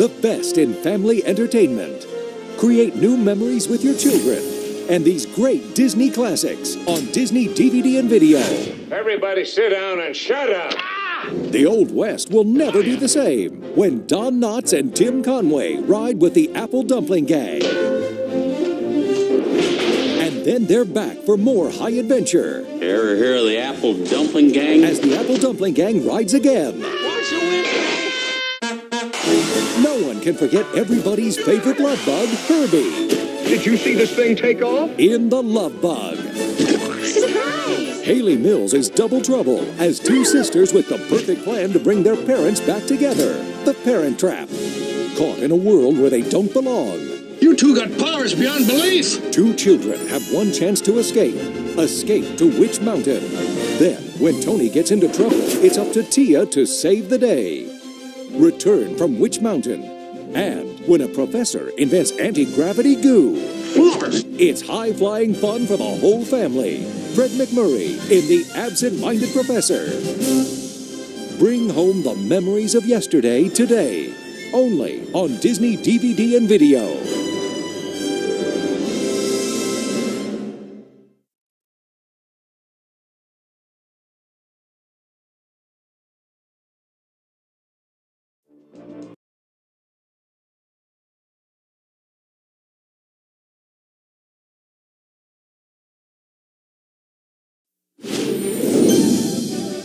the best in family entertainment. Create new memories with your children and these great Disney classics on Disney DVD and video. Everybody sit down and shut up. The Old West will never be the same when Don Knotts and Tim Conway ride with the Apple Dumpling Gang. And then they're back for more high adventure Ever hear of the Apple Dumpling Gang? as the Apple Dumpling Gang rides again. No one can forget everybody's favorite love bug, Herbie, Did you see this thing take off? in the Love Bug. Hayley Mills is double trouble as two sisters with the perfect plan to bring their parents back together. The Parent Trap. Caught in a world where they don't belong. You two got powers beyond belief. Two children have one chance to escape. Escape to Witch Mountain. Then, when Tony gets into trouble, it's up to Tia to save the day. Return from Witch Mountain. And when a professor invents anti gravity goo. It's high flying fun for the whole family. Fred MacMurray in The Absent Minded Professor. Bring home the memories of yesterday today. Only on Disney DVD and video. ハハハハ!